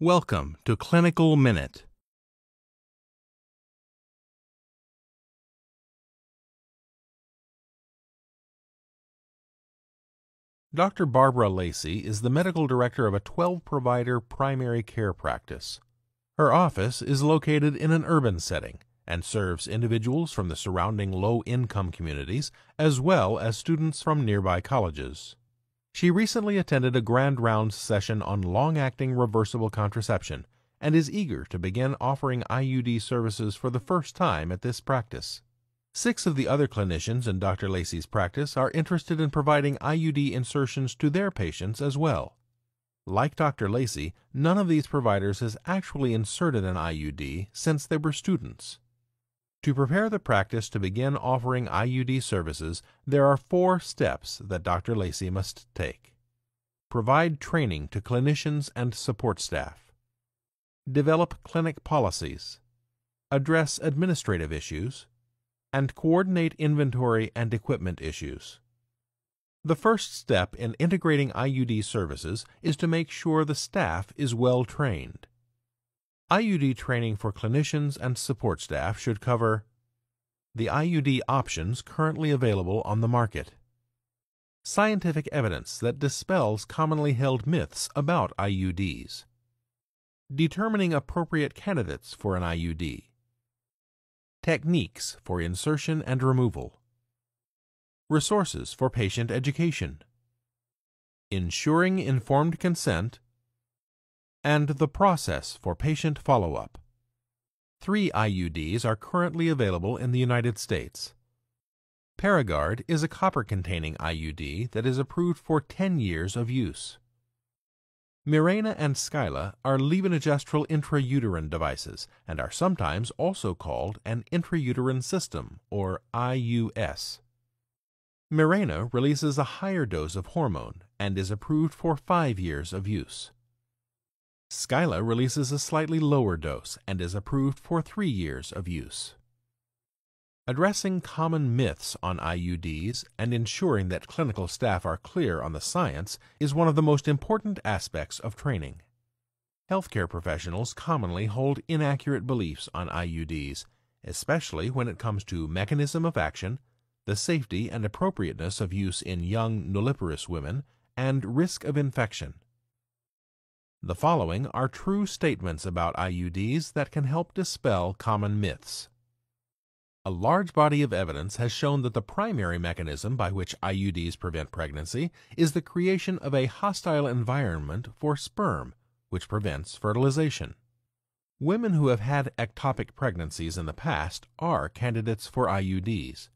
Welcome to Clinical Minute. Dr. Barbara Lacey is the medical director of a 12 provider primary care practice. Her office is located in an urban setting and serves individuals from the surrounding low income communities as well as students from nearby colleges. She recently attended a grand rounds session on long acting reversible contraception and is eager to begin offering IUD services for the first time at this practice. Six of the other clinicians in Dr. Lacey's practice are interested in providing IUD insertions to their patients as well. Like Dr. Lacey, none of these providers has actually inserted an IUD since they were students. To prepare the practice to begin offering IUD services, there are four steps that Dr. Lacey must take. Provide training to clinicians and support staff. Develop clinic policies. Address administrative issues. And coordinate inventory and equipment issues. The first step in integrating IUD services is to make sure the staff is well trained. IUD training for clinicians and support staff should cover the IUD options currently available on the market, scientific evidence that dispels commonly held myths about IUDs, determining appropriate candidates for an IUD, techniques for insertion and removal, resources for patient education, ensuring informed consent and the process for patient follow-up. Three IUDs are currently available in the United States. Paragard is a copper-containing IUD that is approved for 10 years of use. Mirena and Skyla are levonorgestrel intrauterine devices and are sometimes also called an intrauterine system, or IUS. Mirena releases a higher dose of hormone and is approved for 5 years of use. Skyla releases a slightly lower dose and is approved for three years of use. Addressing common myths on IUDs and ensuring that clinical staff are clear on the science is one of the most important aspects of training. Healthcare professionals commonly hold inaccurate beliefs on IUDs, especially when it comes to mechanism of action, the safety and appropriateness of use in young nulliparous women, and risk of infection. The following are true statements about IUDs that can help dispel common myths. A large body of evidence has shown that the primary mechanism by which IUDs prevent pregnancy is the creation of a hostile environment for sperm, which prevents fertilization. Women who have had ectopic pregnancies in the past are candidates for IUDs.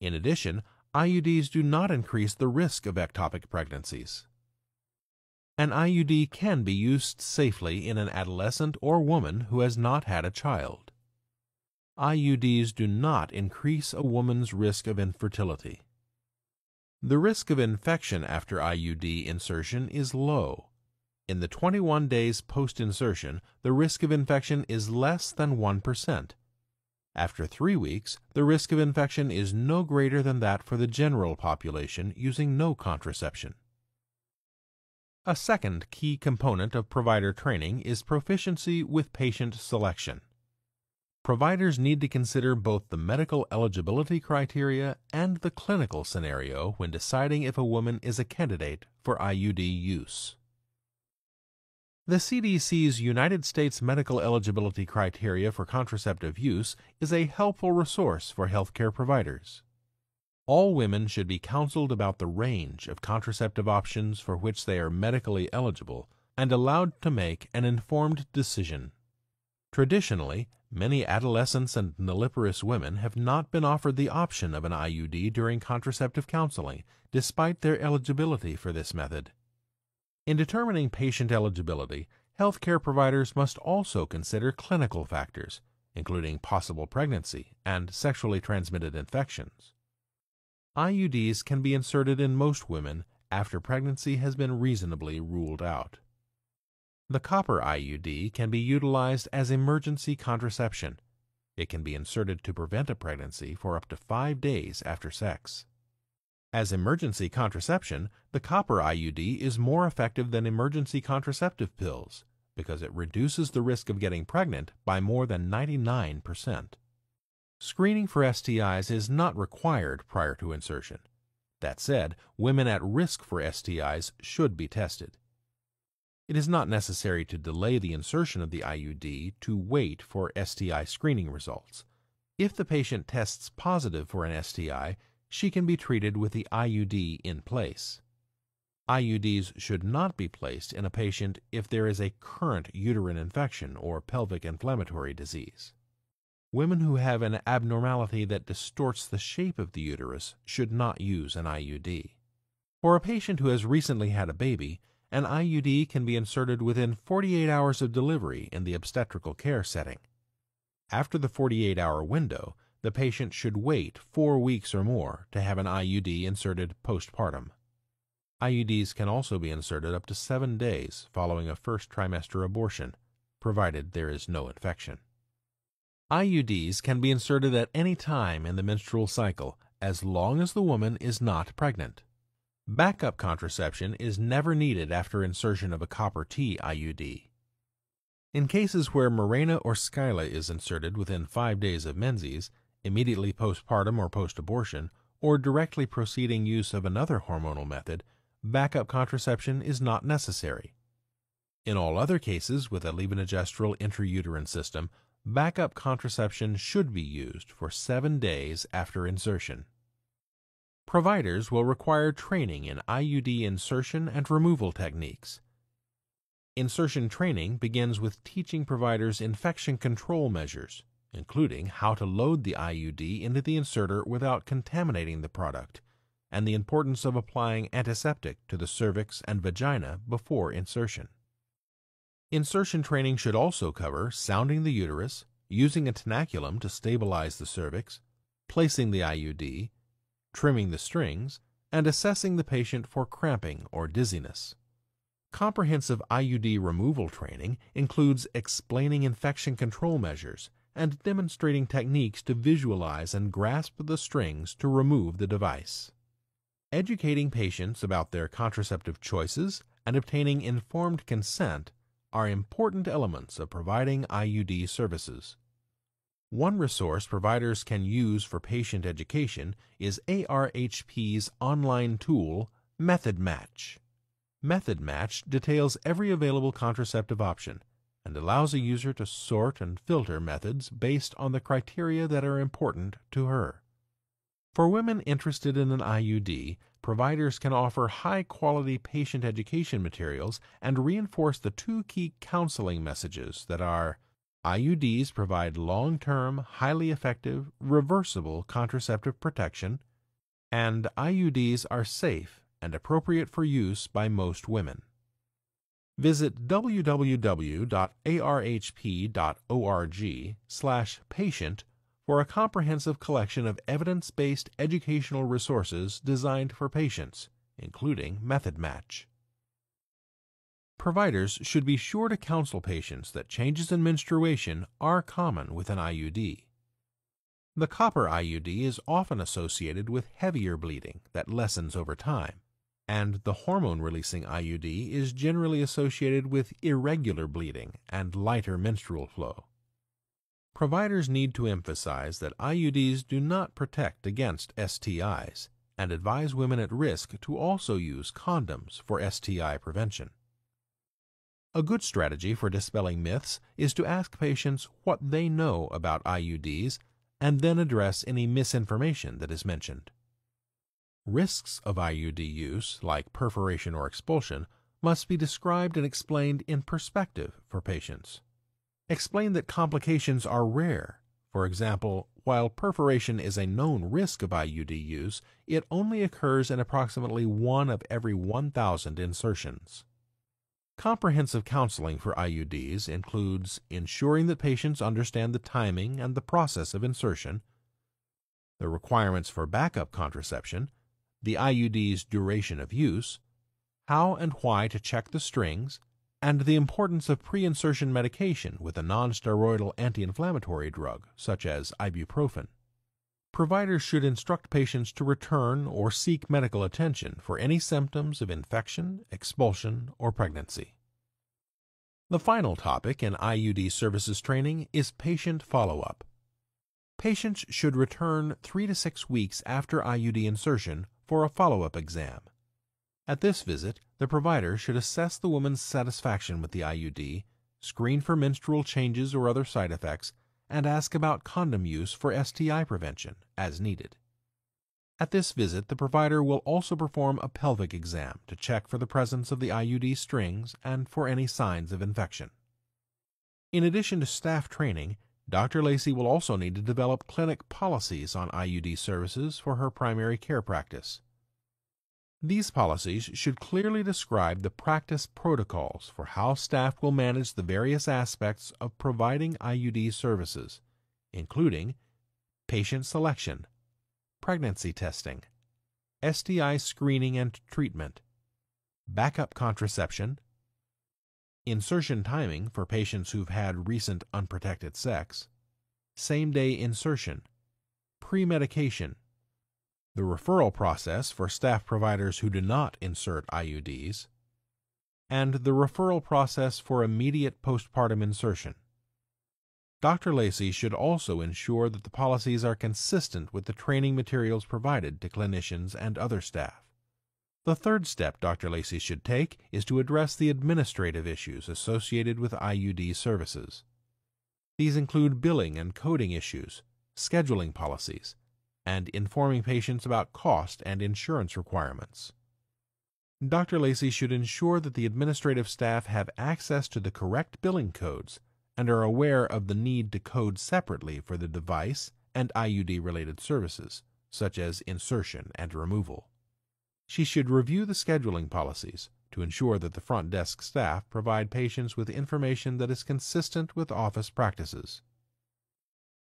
In addition, IUDs do not increase the risk of ectopic pregnancies. An IUD can be used safely in an adolescent or woman who has not had a child. IUDs do not increase a woman's risk of infertility. The risk of infection after IUD insertion is low. In the 21 days post-insertion, the risk of infection is less than 1%. After three weeks, the risk of infection is no greater than that for the general population using no contraception. A second key component of provider training is proficiency with patient selection. Providers need to consider both the medical eligibility criteria and the clinical scenario when deciding if a woman is a candidate for IUD use. The CDC's United States Medical Eligibility Criteria for Contraceptive Use is a helpful resource for healthcare providers. All women should be counseled about the range of contraceptive options for which they are medically eligible and allowed to make an informed decision. Traditionally, many adolescents and nulliparous women have not been offered the option of an IUD during contraceptive counseling, despite their eligibility for this method. In determining patient eligibility, healthcare providers must also consider clinical factors, including possible pregnancy and sexually transmitted infections. IUDs can be inserted in most women after pregnancy has been reasonably ruled out. The copper IUD can be utilized as emergency contraception. It can be inserted to prevent a pregnancy for up to five days after sex. As emergency contraception, the copper IUD is more effective than emergency contraceptive pills because it reduces the risk of getting pregnant by more than 99%. Screening for STIs is not required prior to insertion. That said, women at risk for STIs should be tested. It is not necessary to delay the insertion of the IUD to wait for STI screening results. If the patient tests positive for an STI, she can be treated with the IUD in place. IUDs should not be placed in a patient if there is a current uterine infection or pelvic inflammatory disease. Women who have an abnormality that distorts the shape of the uterus should not use an IUD. For a patient who has recently had a baby, an IUD can be inserted within 48 hours of delivery in the obstetrical care setting. After the 48 hour window, the patient should wait four weeks or more to have an IUD inserted postpartum. IUDs can also be inserted up to seven days following a first trimester abortion, provided there is no infection. IUDs can be inserted at any time in the menstrual cycle as long as the woman is not pregnant. Backup contraception is never needed after insertion of a copper T IUD. In cases where Mirena or Skyla is inserted within five days of menses, immediately postpartum or post-abortion, or directly preceding use of another hormonal method, backup contraception is not necessary. In all other cases with a levonorgestrel intrauterine system, backup contraception should be used for seven days after insertion. Providers will require training in IUD insertion and removal techniques. Insertion training begins with teaching providers infection control measures, including how to load the IUD into the inserter without contaminating the product, and the importance of applying antiseptic to the cervix and vagina before insertion. Insertion training should also cover sounding the uterus, using a tenaculum to stabilize the cervix, placing the IUD, trimming the strings, and assessing the patient for cramping or dizziness. Comprehensive IUD removal training includes explaining infection control measures and demonstrating techniques to visualize and grasp the strings to remove the device. Educating patients about their contraceptive choices and obtaining informed consent are important elements of providing IUD services. One resource providers can use for patient education is ARHP's online tool, Method Match. Method Match details every available contraceptive option and allows a user to sort and filter methods based on the criteria that are important to her. For women interested in an IUD, providers can offer high quality patient education materials and reinforce the two key counseling messages that are IUDs provide long term, highly effective, reversible contraceptive protection, and IUDs are safe and appropriate for use by most women. Visit www.arhp.org/patient for a comprehensive collection of evidence-based educational resources designed for patients, including Method Match. Providers should be sure to counsel patients that changes in menstruation are common with an IUD. The copper IUD is often associated with heavier bleeding that lessens over time, and the hormone-releasing IUD is generally associated with irregular bleeding and lighter menstrual flow. Providers need to emphasize that IUDs do not protect against STIs and advise women at risk to also use condoms for STI prevention. A good strategy for dispelling myths is to ask patients what they know about IUDs and then address any misinformation that is mentioned. Risks of IUD use, like perforation or expulsion, must be described and explained in perspective for patients. Explain that complications are rare. For example, while perforation is a known risk of IUD use, it only occurs in approximately one of every 1,000 insertions. Comprehensive counseling for IUDs includes ensuring that patients understand the timing and the process of insertion, the requirements for backup contraception, the IUD's duration of use, how and why to check the strings, and the importance of pre-insertion medication with a nonsteroidal anti-inflammatory drug such as ibuprofen. Providers should instruct patients to return or seek medical attention for any symptoms of infection, expulsion, or pregnancy. The final topic in IUD services training is patient follow-up. Patients should return three to six weeks after IUD insertion for a follow-up exam. At this visit, the provider should assess the woman's satisfaction with the IUD, screen for menstrual changes or other side effects, and ask about condom use for STI prevention as needed. At this visit, the provider will also perform a pelvic exam to check for the presence of the IUD strings and for any signs of infection. In addition to staff training, Dr. Lacey will also need to develop clinic policies on IUD services for her primary care practice. These policies should clearly describe the practice protocols for how staff will manage the various aspects of providing IUD services, including patient selection, pregnancy testing, STI screening and treatment, backup contraception, insertion timing for patients who've had recent unprotected sex, same day insertion, pre medication, the referral process for staff providers who do not insert IUDs, and the referral process for immediate postpartum insertion. Dr. Lacey should also ensure that the policies are consistent with the training materials provided to clinicians and other staff. The third step Dr. Lacey should take is to address the administrative issues associated with IUD services. These include billing and coding issues, scheduling policies, and informing patients about cost and insurance requirements. Dr. Lacey should ensure that the administrative staff have access to the correct billing codes and are aware of the need to code separately for the device and IUD related services, such as insertion and removal. She should review the scheduling policies to ensure that the front desk staff provide patients with information that is consistent with office practices.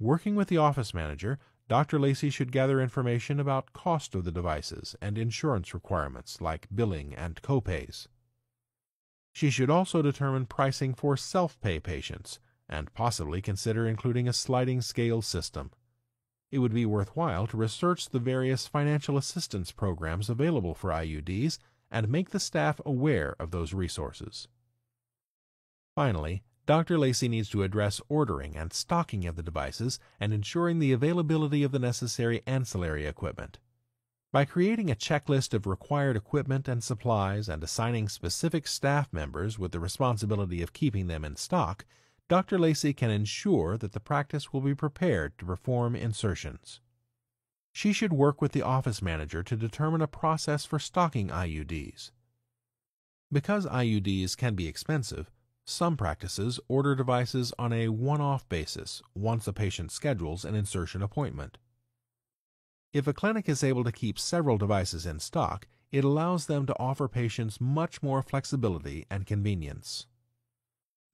Working with the office manager, Dr. Lacey should gather information about cost of the devices and insurance requirements like billing and copays. She should also determine pricing for self-pay patients and possibly consider including a sliding scale system. It would be worthwhile to research the various financial assistance programs available for IUDs and make the staff aware of those resources. Finally, Dr. Lacey needs to address ordering and stocking of the devices and ensuring the availability of the necessary ancillary equipment. By creating a checklist of required equipment and supplies and assigning specific staff members with the responsibility of keeping them in stock, Dr. Lacey can ensure that the practice will be prepared to perform insertions. She should work with the office manager to determine a process for stocking IUDs. Because IUDs can be expensive, some practices order devices on a one-off basis once a patient schedules an insertion appointment. If a clinic is able to keep several devices in stock, it allows them to offer patients much more flexibility and convenience.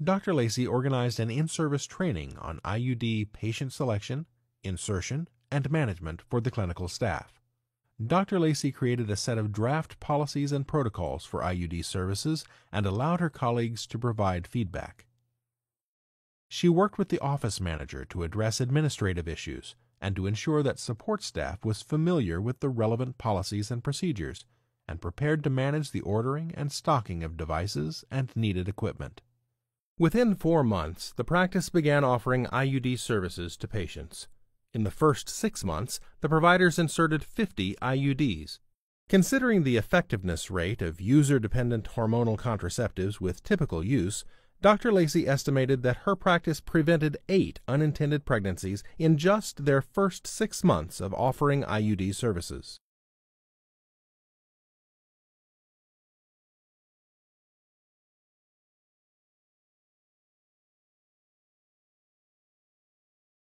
Dr. Lacey organized an in-service training on IUD patient selection, insertion, and management for the clinical staff. Dr. Lacey created a set of draft policies and protocols for IUD services and allowed her colleagues to provide feedback. She worked with the office manager to address administrative issues and to ensure that support staff was familiar with the relevant policies and procedures and prepared to manage the ordering and stocking of devices and needed equipment. Within four months, the practice began offering IUD services to patients. In the first six months, the providers inserted 50 IUDs. Considering the effectiveness rate of user-dependent hormonal contraceptives with typical use, Dr. Lacey estimated that her practice prevented eight unintended pregnancies in just their first six months of offering IUD services.